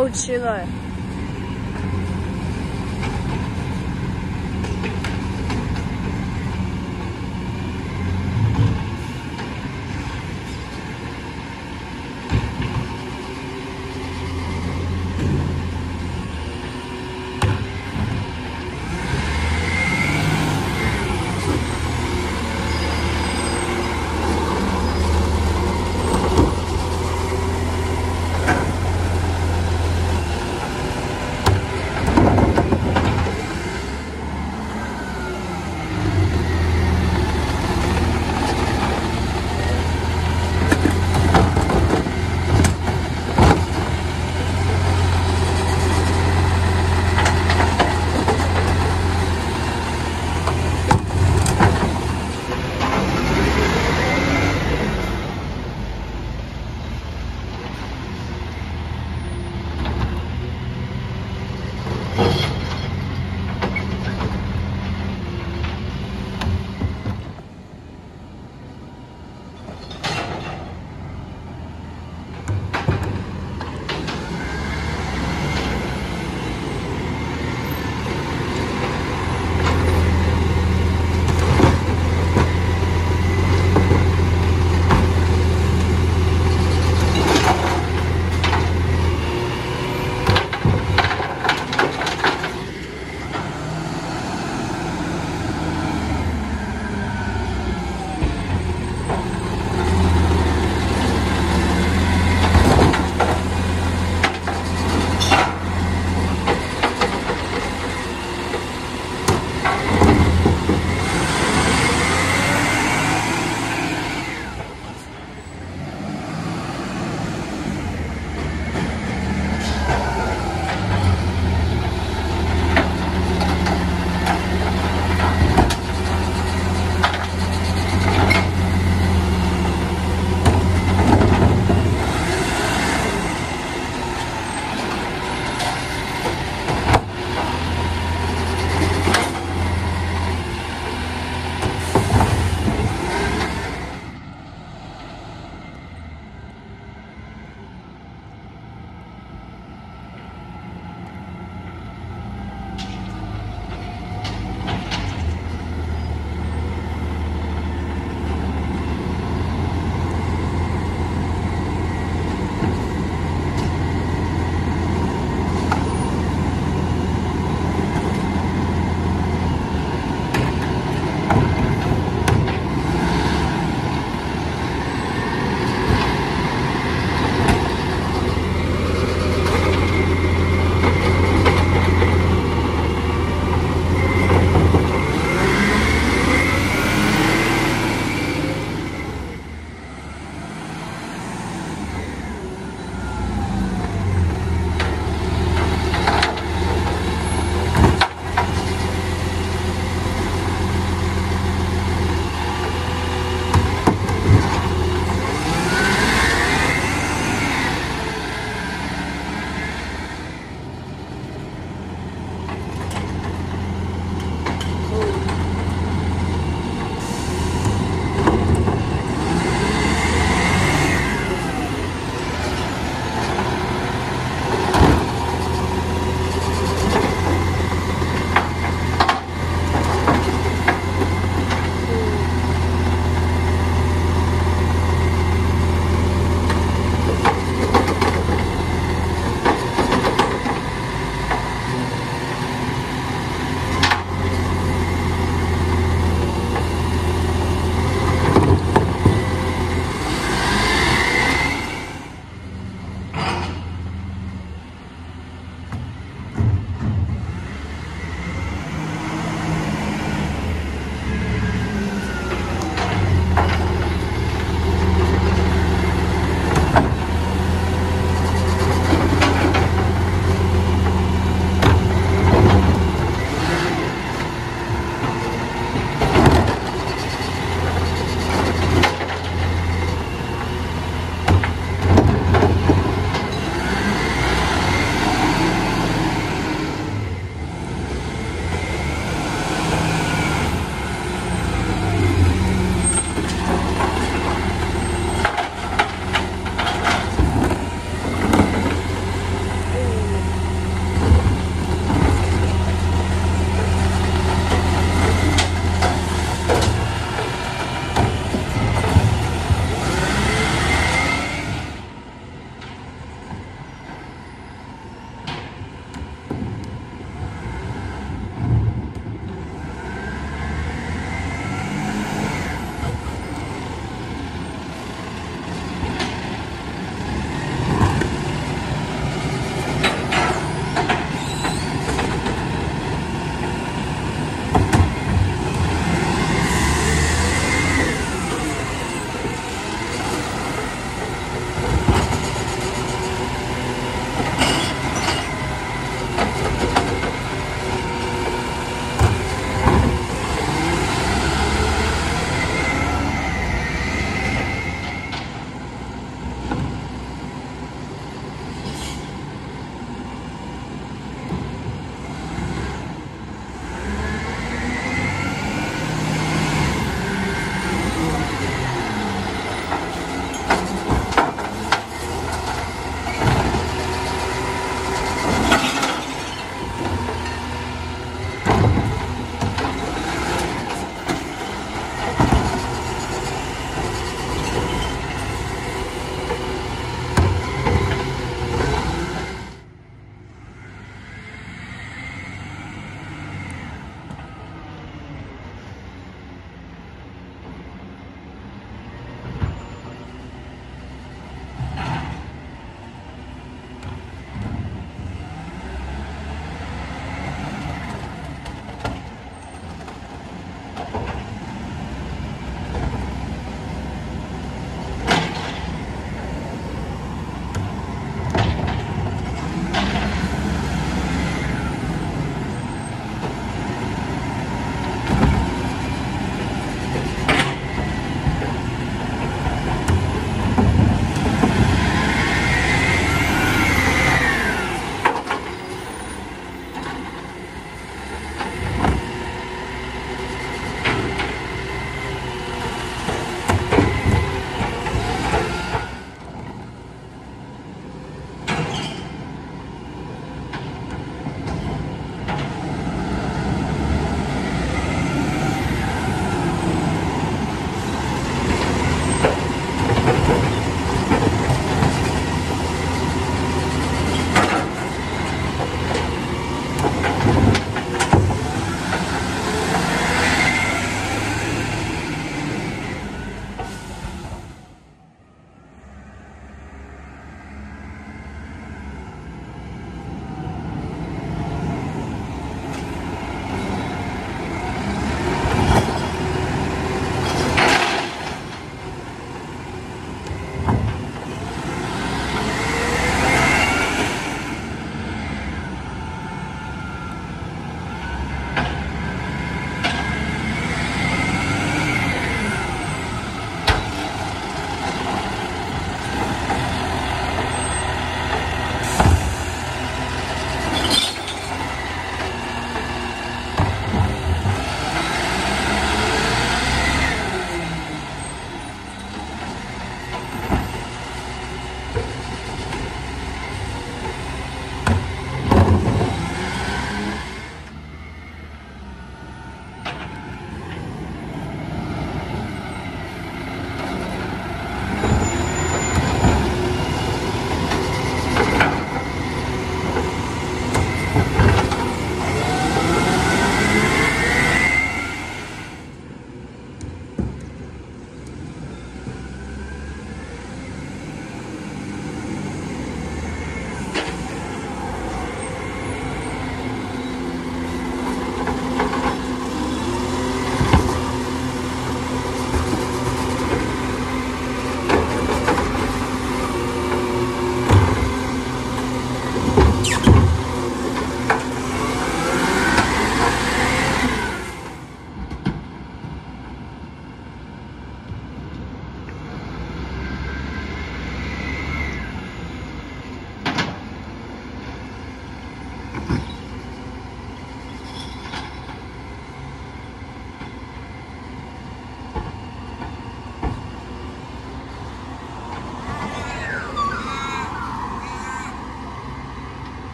够吃了